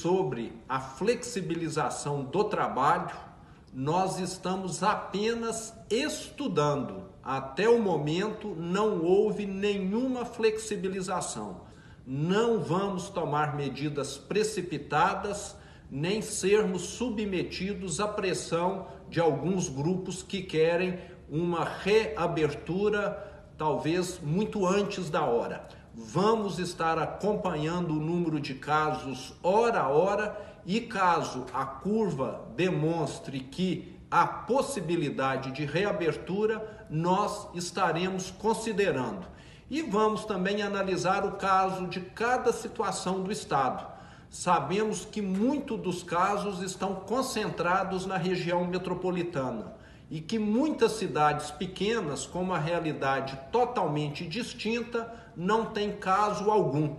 sobre a flexibilização do trabalho, nós estamos apenas estudando. Até o momento não houve nenhuma flexibilização. Não vamos tomar medidas precipitadas nem sermos submetidos à pressão de alguns grupos que querem uma reabertura, talvez muito antes da hora. Vamos estar acompanhando o número de casos hora a hora e caso a curva demonstre que há possibilidade de reabertura, nós estaremos considerando. E vamos também analisar o caso de cada situação do estado sabemos que muitos dos casos estão concentrados na região metropolitana e que muitas cidades pequenas, com uma realidade totalmente distinta, não tem caso algum.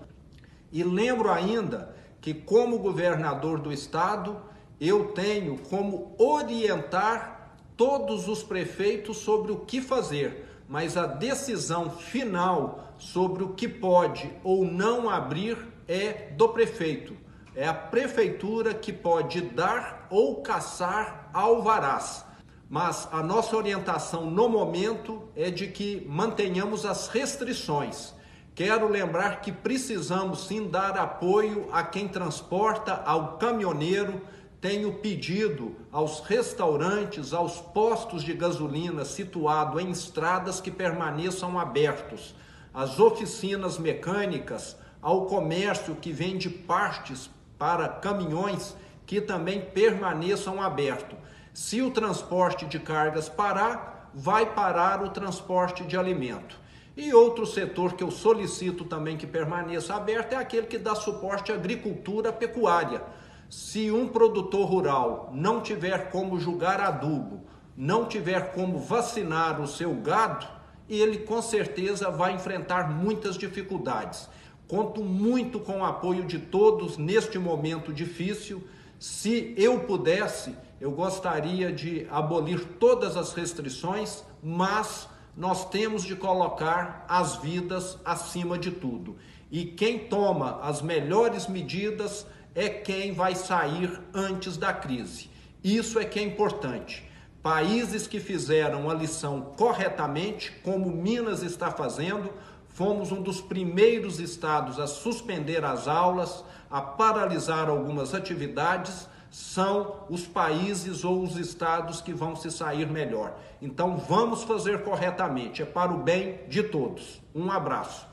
E lembro ainda que, como governador do estado, eu tenho como orientar todos os prefeitos sobre o que fazer, mas a decisão final sobre o que pode ou não abrir é do prefeito. É a prefeitura que pode dar ou caçar alvarás. Mas a nossa orientação no momento é de que mantenhamos as restrições. Quero lembrar que precisamos sim dar apoio a quem transporta, ao caminhoneiro. Tenho pedido aos restaurantes, aos postos de gasolina situados em estradas que permaneçam abertos, às oficinas mecânicas, ao comércio que vende partes para caminhões que também permaneçam abertos. Se o transporte de cargas parar, vai parar o transporte de alimento. E outro setor que eu solicito também que permaneça aberto é aquele que dá suporte à agricultura pecuária. Se um produtor rural não tiver como julgar adubo, não tiver como vacinar o seu gado, ele com certeza vai enfrentar muitas dificuldades. Conto muito com o apoio de todos neste momento difícil. Se eu pudesse, eu gostaria de abolir todas as restrições, mas nós temos de colocar as vidas acima de tudo. E quem toma as melhores medidas é quem vai sair antes da crise. Isso é que é importante. Países que fizeram a lição corretamente, como Minas está fazendo, Fomos um dos primeiros estados a suspender as aulas, a paralisar algumas atividades. São os países ou os estados que vão se sair melhor. Então vamos fazer corretamente, é para o bem de todos. Um abraço.